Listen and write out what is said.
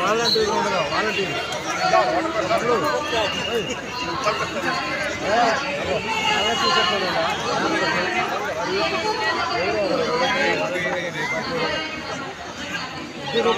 వాలంటీర్ ఉండదు వాలంటీర్ అలా చూసేట్లేదా देखो